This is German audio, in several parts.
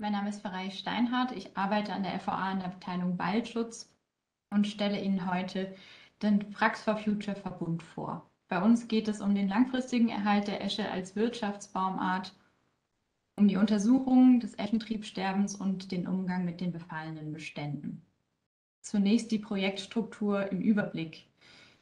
Mein Name ist Pfarrei Steinhardt. Ich arbeite an der FVA in der Abteilung Waldschutz und stelle Ihnen heute den Frax for Future Verbund vor. Bei uns geht es um den langfristigen Erhalt der Esche als Wirtschaftsbaumart, um die Untersuchung des Eschentriebsterbens und den Umgang mit den befallenen Beständen. Zunächst die Projektstruktur im Überblick.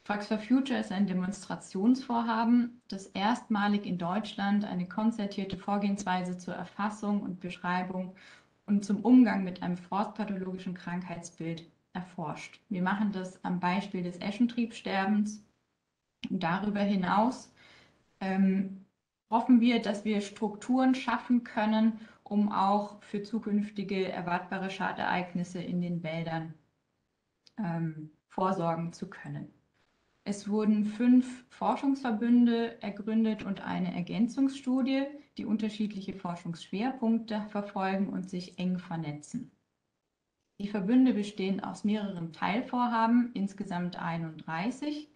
Frax for Future ist ein Demonstrationsvorhaben, das erstmalig in Deutschland eine konzertierte Vorgehensweise zur Erfassung und Beschreibung und zum Umgang mit einem forstpathologischen Krankheitsbild erforscht. Wir machen das am Beispiel des Eschentriebsterbens und darüber hinaus ähm, hoffen wir, dass wir Strukturen schaffen können, um auch für zukünftige erwartbare Schadereignisse in den Wäldern ähm, vorsorgen zu können. Es wurden fünf Forschungsverbünde ergründet und eine Ergänzungsstudie, die unterschiedliche Forschungsschwerpunkte verfolgen und sich eng vernetzen. Die Verbünde bestehen aus mehreren Teilvorhaben, insgesamt 31,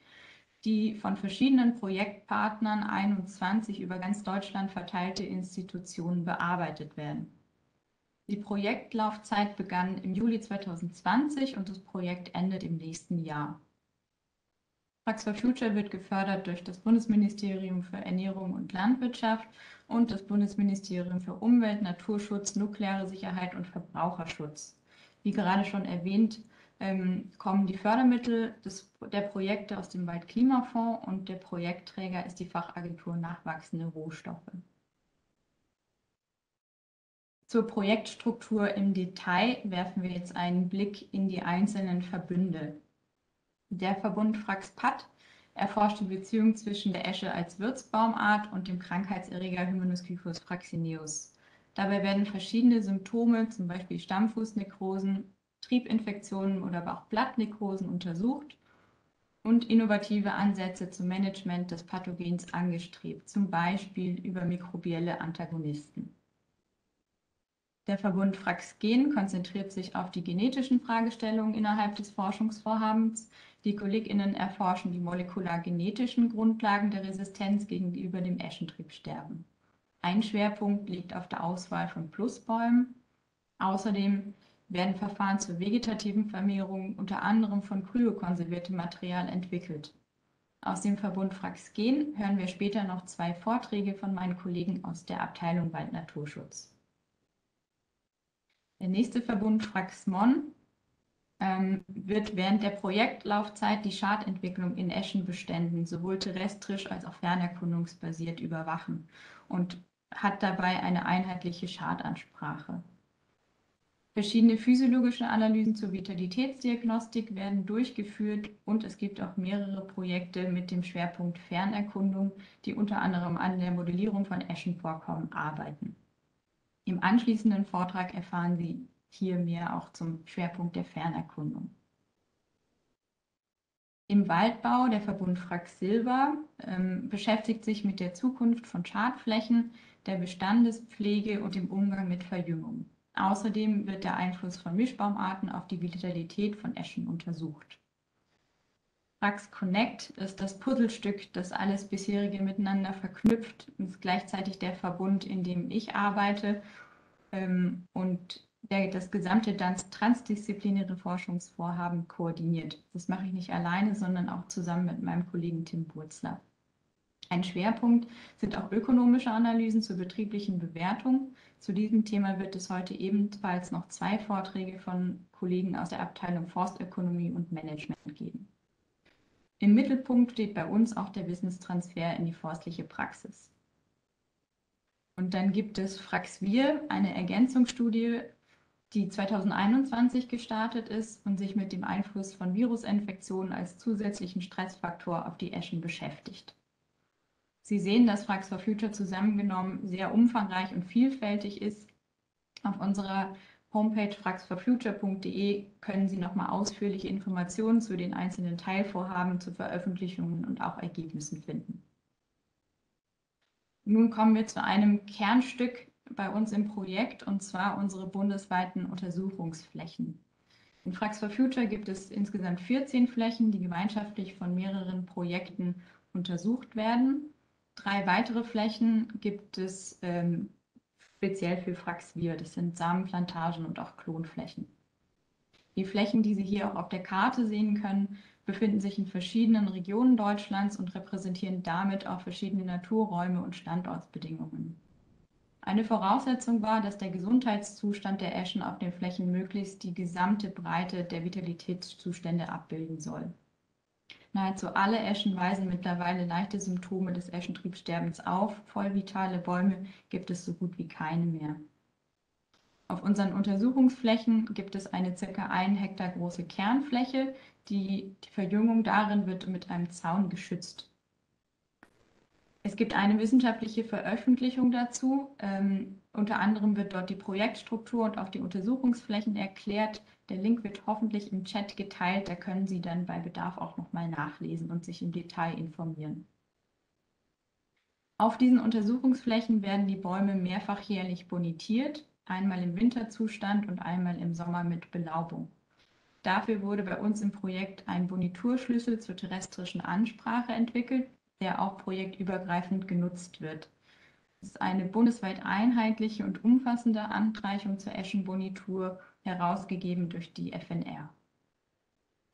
die von verschiedenen Projektpartnern 21 über ganz Deutschland verteilte Institutionen bearbeitet werden. Die Projektlaufzeit begann im Juli 2020 und das Projekt endet im nächsten Jahr. Prax for Future wird gefördert durch das Bundesministerium für Ernährung und Landwirtschaft und das Bundesministerium für Umwelt, Naturschutz, nukleare Sicherheit und Verbraucherschutz. Wie gerade schon erwähnt, ähm, kommen die Fördermittel des, der Projekte aus dem Waldklimafonds und der Projektträger ist die Fachagentur Nachwachsende Rohstoffe. Zur Projektstruktur im Detail werfen wir jetzt einen Blick in die einzelnen Verbünde. Der Verbund Frax-Pat erforscht die Beziehung zwischen der Esche als Wirtsbaumart und dem Krankheitserreger Hymenoscyphus fraxineus. Dabei werden verschiedene Symptome, zum Beispiel Stammfußnekrosen, Triebinfektionen oder auch Blattnekrosen untersucht und innovative Ansätze zum Management des Pathogens angestrebt, zum Beispiel über mikrobielle Antagonisten. Der Verbund Fraxgen konzentriert sich auf die genetischen Fragestellungen innerhalb des Forschungsvorhabens. Die KollegInnen erforschen die molekulargenetischen Grundlagen der Resistenz gegenüber dem Eschentriebsterben. Ein Schwerpunkt liegt auf der Auswahl von Plusbäumen. Außerdem werden Verfahren zur vegetativen Vermehrung unter anderem von kryokonserviertem Material entwickelt. Aus dem Verbund Fraxgen hören wir später noch zwei Vorträge von meinen Kollegen aus der Abteilung Waldnaturschutz. Der nächste Verbund Fraxmon ähm, wird während der Projektlaufzeit die Schadentwicklung in Eschenbeständen sowohl terrestrisch als auch fernerkundungsbasiert überwachen und hat dabei eine einheitliche Schadansprache. Verschiedene physiologische Analysen zur Vitalitätsdiagnostik werden durchgeführt und es gibt auch mehrere Projekte mit dem Schwerpunkt Fernerkundung, die unter anderem an der Modellierung von Eschenvorkommen arbeiten. Anschließenden Vortrag erfahren Sie hier mehr auch zum Schwerpunkt der Fernerkundung. Im Waldbau, der Verbund Frax Silber, ähm, beschäftigt sich mit der Zukunft von Schadflächen, der Bestandespflege und dem Umgang mit Verjüngung. Außerdem wird der Einfluss von Mischbaumarten auf die Vitalität von Eschen untersucht. Prax Connect ist das Puzzlestück, das alles bisherige miteinander verknüpft und ist gleichzeitig der Verbund, in dem ich arbeite ähm, und der das gesamte transdisziplinäre Forschungsvorhaben koordiniert. Das mache ich nicht alleine, sondern auch zusammen mit meinem Kollegen Tim Burzler. Ein Schwerpunkt sind auch ökonomische Analysen zur betrieblichen Bewertung. Zu diesem Thema wird es heute ebenfalls noch zwei Vorträge von Kollegen aus der Abteilung Forstökonomie und Management geben. Im Mittelpunkt steht bei uns auch der Wissenstransfer in die forstliche Praxis. Und dann gibt es Fraxvir, eine Ergänzungsstudie, die 2021 gestartet ist und sich mit dem Einfluss von Virusinfektionen als zusätzlichen Stressfaktor auf die Eschen beschäftigt. Sie sehen, dass Frax for Future zusammengenommen sehr umfangreich und vielfältig ist. Auf unserer Homepage fraxforfuture.de können Sie nochmal ausführliche Informationen zu den einzelnen Teilvorhaben, zu Veröffentlichungen und auch Ergebnissen finden. Nun kommen wir zu einem Kernstück bei uns im Projekt und zwar unsere bundesweiten Untersuchungsflächen. In Frax for Future gibt es insgesamt 14 Flächen, die gemeinschaftlich von mehreren Projekten untersucht werden. Drei weitere Flächen gibt es ähm, speziell für Fraxvir. Das sind Samenplantagen und auch Klonflächen. Die Flächen, die Sie hier auch auf der Karte sehen können, befinden sich in verschiedenen Regionen Deutschlands und repräsentieren damit auch verschiedene Naturräume und Standortsbedingungen. Eine Voraussetzung war, dass der Gesundheitszustand der Eschen auf den Flächen möglichst die gesamte Breite der Vitalitätszustände abbilden soll. Nahezu alle Eschen weisen mittlerweile leichte Symptome des Eschentriebsterbens auf. Vollvitale Bäume gibt es so gut wie keine mehr. Auf unseren Untersuchungsflächen gibt es eine circa ein Hektar große Kernfläche. Die, die Verjüngung darin wird mit einem Zaun geschützt. Es gibt eine wissenschaftliche Veröffentlichung dazu. Ähm, unter anderem wird dort die Projektstruktur und auch die Untersuchungsflächen erklärt. Der Link wird hoffentlich im Chat geteilt. Da können Sie dann bei Bedarf auch nochmal nachlesen und sich im Detail informieren. Auf diesen Untersuchungsflächen werden die Bäume mehrfach jährlich bonitiert, einmal im Winterzustand und einmal im Sommer mit Belaubung. Dafür wurde bei uns im Projekt ein Boniturschlüssel zur terrestrischen Ansprache entwickelt, der auch projektübergreifend genutzt wird. Es ist eine bundesweit einheitliche und umfassende Anreichung zur Eschenbonitur, herausgegeben durch die FNR.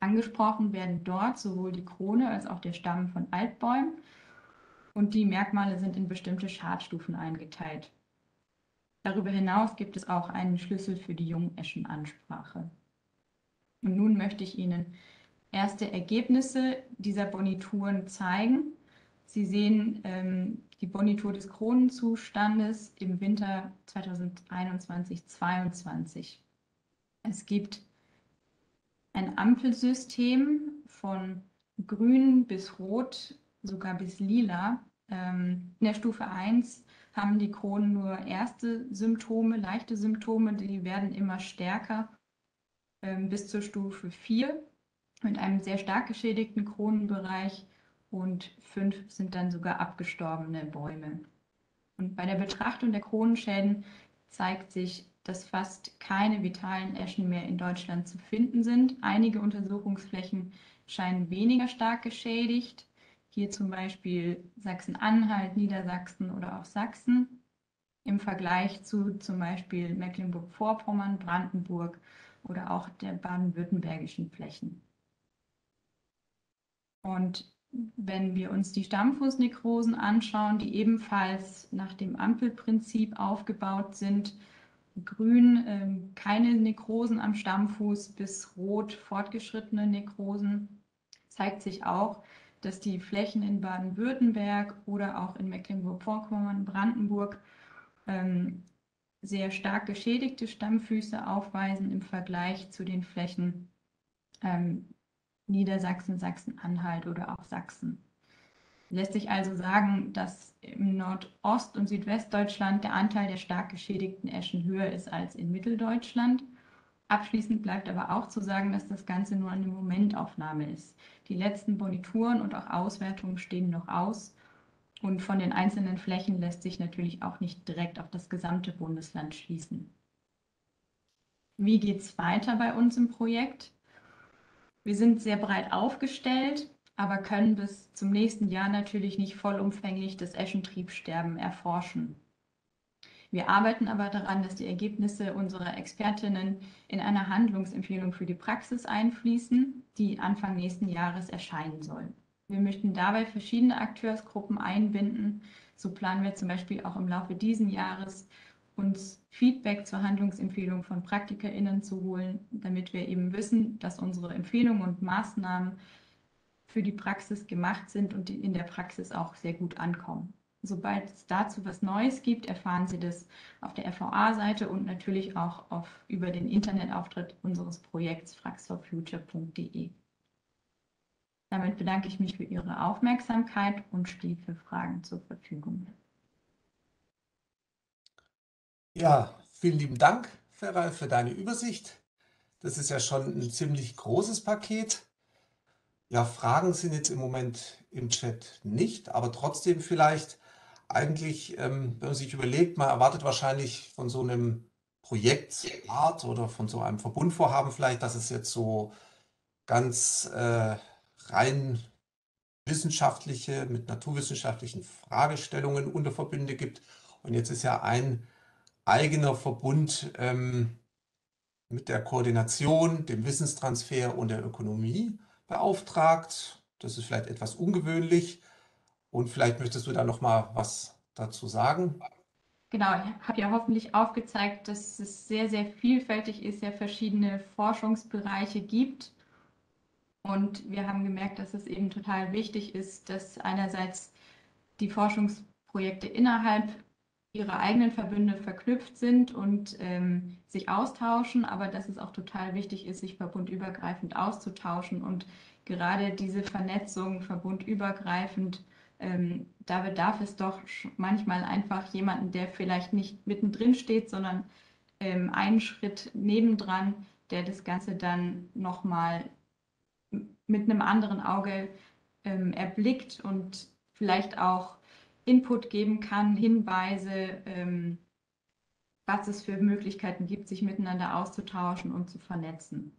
Angesprochen werden dort sowohl die Krone als auch der Stamm von Altbäumen und die Merkmale sind in bestimmte Schadstufen eingeteilt. Darüber hinaus gibt es auch einen Schlüssel für die Jungeschenansprache. Und nun möchte ich Ihnen erste Ergebnisse dieser Bonituren zeigen Sie sehen ähm, die Bonitur des Kronenzustandes im Winter 2021-22. Es gibt ein Ampelsystem von grün bis rot, sogar bis lila. Ähm, in der Stufe 1 haben die Kronen nur erste Symptome, leichte Symptome, die werden immer stärker ähm, bis zur Stufe 4 mit einem sehr stark geschädigten Kronenbereich und fünf sind dann sogar abgestorbene Bäume. Und bei der Betrachtung der Kronenschäden zeigt sich, dass fast keine vitalen Eschen mehr in Deutschland zu finden sind. Einige Untersuchungsflächen scheinen weniger stark geschädigt. Hier zum Beispiel Sachsen-Anhalt, Niedersachsen oder auch Sachsen. Im Vergleich zu zum Beispiel Mecklenburg-Vorpommern, Brandenburg oder auch der baden-württembergischen Flächen. Und wenn wir uns die Stammfußnekrosen anschauen, die ebenfalls nach dem Ampelprinzip aufgebaut sind, grün äh, keine Nekrosen am Stammfuß bis rot fortgeschrittene Nekrosen, zeigt sich auch, dass die Flächen in Baden-Württemberg oder auch in Mecklenburg-Vorpommern, Brandenburg ähm, sehr stark geschädigte Stammfüße aufweisen im Vergleich zu den Flächen ähm, Niedersachsen, Sachsen-Anhalt oder auch Sachsen. Lässt sich also sagen, dass im Nordost- und Südwestdeutschland der Anteil der stark geschädigten Eschen höher ist als in Mitteldeutschland. Abschließend bleibt aber auch zu sagen, dass das Ganze nur eine Momentaufnahme ist. Die letzten Bonituren und auch Auswertungen stehen noch aus. Und von den einzelnen Flächen lässt sich natürlich auch nicht direkt auf das gesamte Bundesland schließen. Wie geht es weiter bei uns im Projekt? Wir sind sehr breit aufgestellt, aber können bis zum nächsten Jahr natürlich nicht vollumfänglich das Eschentriebsterben erforschen. Wir arbeiten aber daran, dass die Ergebnisse unserer Expertinnen in eine Handlungsempfehlung für die Praxis einfließen, die Anfang nächsten Jahres erscheinen soll. Wir möchten dabei verschiedene Akteursgruppen einbinden. So planen wir zum Beispiel auch im Laufe dieses Jahres uns Feedback zur Handlungsempfehlung von PraktikerInnen zu holen, damit wir eben wissen, dass unsere Empfehlungen und Maßnahmen für die Praxis gemacht sind und in der Praxis auch sehr gut ankommen. Sobald es dazu was Neues gibt, erfahren Sie das auf der FVA-Seite und natürlich auch auf, über den Internetauftritt unseres Projekts fraxforfuture.de. Damit bedanke ich mich für Ihre Aufmerksamkeit und stehe für Fragen zur Verfügung. Ja, vielen lieben Dank, Ferral, für deine Übersicht. Das ist ja schon ein ziemlich großes Paket. Ja, Fragen sind jetzt im Moment im Chat nicht, aber trotzdem vielleicht eigentlich, ähm, wenn man sich überlegt, man erwartet wahrscheinlich von so einem Projektart oder von so einem Verbundvorhaben vielleicht, dass es jetzt so ganz äh, rein wissenschaftliche, mit naturwissenschaftlichen Fragestellungen Unterverbünde gibt. Und jetzt ist ja ein eigener Verbund ähm, mit der Koordination, dem Wissenstransfer und der Ökonomie beauftragt. Das ist vielleicht etwas ungewöhnlich. Und vielleicht möchtest du da noch mal was dazu sagen. Genau, ich habe ja hoffentlich aufgezeigt, dass es sehr, sehr vielfältig ist, ja verschiedene Forschungsbereiche gibt. Und wir haben gemerkt, dass es eben total wichtig ist, dass einerseits die Forschungsprojekte innerhalb ihrer eigenen Verbünde verknüpft sind und ähm, sich austauschen, aber dass es auch total wichtig ist, sich verbundübergreifend auszutauschen und gerade diese Vernetzung verbundübergreifend ähm, da bedarf es doch manchmal einfach jemanden, der vielleicht nicht mittendrin steht, sondern ähm, einen Schritt nebendran, der das Ganze dann nochmal mit einem anderen Auge ähm, erblickt und vielleicht auch Input geben kann, Hinweise, ähm, was es für Möglichkeiten gibt, sich miteinander auszutauschen und zu vernetzen.